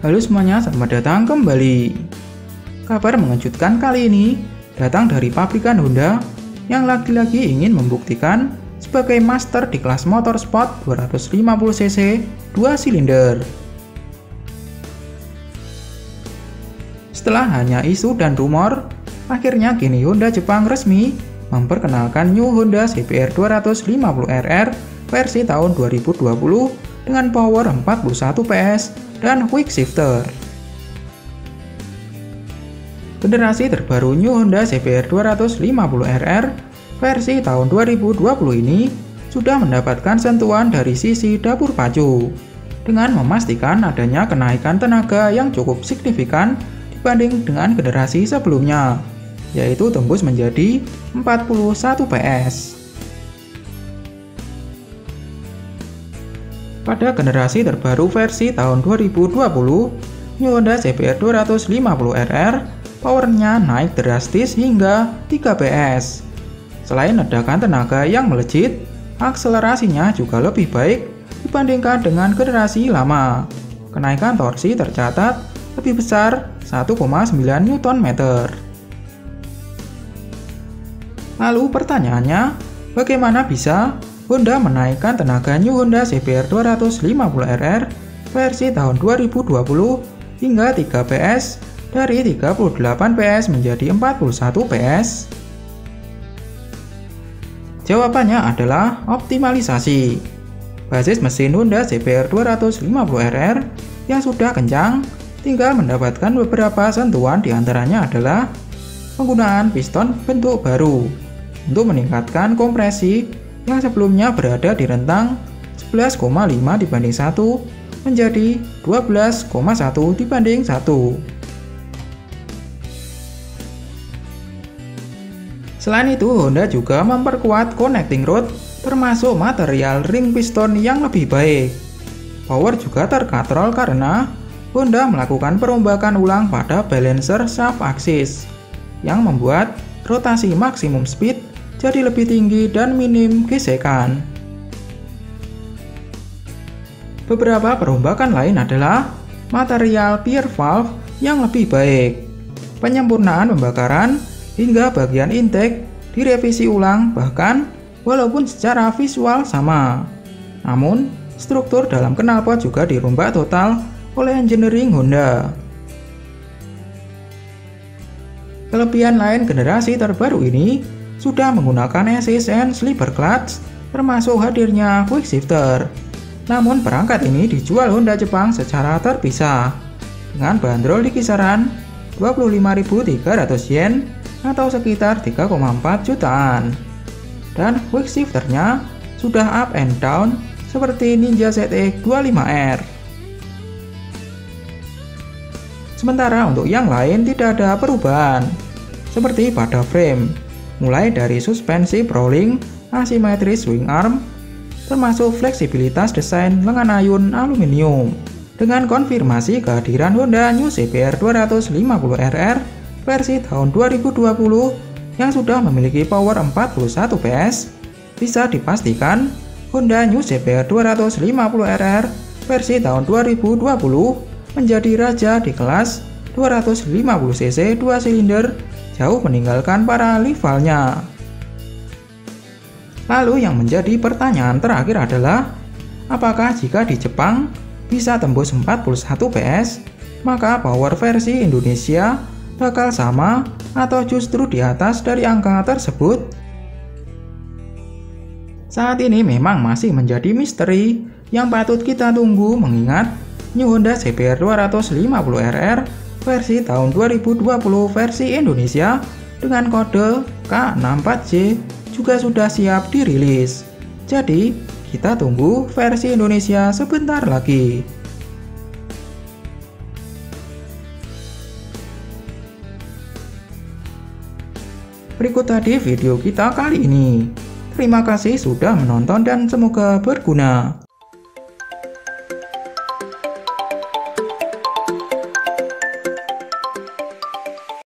Halo semuanya, selamat datang kembali. Kabar mengejutkan kali ini datang dari pabrikan Honda yang lagi-lagi ingin membuktikan sebagai master di kelas motorsport 250cc 2 silinder. Setelah hanya isu dan rumor, akhirnya kini Honda Jepang resmi memperkenalkan New Honda CBR 250RR versi tahun 2020 dengan power 41 PS dan quick shifter. Generasi terbaru New Honda CBR 250RR versi tahun 2020 ini sudah mendapatkan sentuhan dari sisi dapur pacu dengan memastikan adanya kenaikan tenaga yang cukup signifikan dibanding dengan generasi sebelumnya yaitu tembus menjadi 41 PS. Pada generasi terbaru versi tahun 2020, New Honda CBR 250RR powernya naik drastis hingga 3 PS. Selain ledakan tenaga yang melejit, akselerasinya juga lebih baik dibandingkan dengan generasi lama. Kenaikan torsi tercatat lebih besar 1,9 Nm. Lalu pertanyaannya, bagaimana bisa Honda menaikkan tenaga New Honda CBR 250RR versi tahun 2020 hingga 3 PS dari 38 PS menjadi 41 PS? Jawabannya adalah optimalisasi. Basis mesin Honda CBR 250RR yang sudah kencang tinggal mendapatkan beberapa sentuhan di antaranya adalah penggunaan piston bentuk baru untuk meningkatkan kompresi yang sebelumnya berada di rentang 11,5 dibanding 1 menjadi 12,1 dibanding 1. Selain itu, Honda juga memperkuat connecting rod termasuk material ring piston yang lebih baik. Power juga terkontrol karena Honda melakukan perombakan ulang pada balancer shaft axis yang membuat rotasi maksimum speed jadi lebih tinggi dan minim gesekan. Beberapa perombakan lain adalah material pier valve yang lebih baik, penyempurnaan pembakaran, hingga bagian intake direvisi ulang bahkan walaupun secara visual sama. Namun, struktur dalam knalpot juga dirombak total oleh engineering Honda. Kelebihan lain generasi terbaru ini sudah menggunakan SSN sleeper clutch termasuk hadirnya quick shifter. Namun perangkat ini dijual Honda Jepang secara terpisah dengan bandrol di kisaran 25.300 yen atau sekitar 3,4 jutaan. Dan quick shifternya sudah up and down seperti Ninja ZX 25R. Sementara untuk yang lain tidak ada perubahan, seperti pada frame mulai dari suspensi prowling, asimetris swing arm, termasuk fleksibilitas desain lengan ayun aluminium. Dengan konfirmasi kehadiran Honda New CBR 250RR versi tahun 2020 yang sudah memiliki power 41 PS, bisa dipastikan Honda New CBR 250RR versi tahun 2020 menjadi raja di kelas 250cc 2 silinder jauh meninggalkan para rivalnya. Lalu yang menjadi pertanyaan terakhir adalah, apakah jika di Jepang bisa tembus 41 PS, maka power versi Indonesia bakal sama atau justru di atas dari angka tersebut? Saat ini memang masih menjadi misteri yang patut kita tunggu mengingat New Honda CBR 250RR versi tahun 2020 versi Indonesia dengan kode K64J juga sudah siap dirilis. Jadi, kita tunggu versi Indonesia sebentar lagi. Berikut tadi video kita kali ini. Terima kasih sudah menonton dan semoga berguna.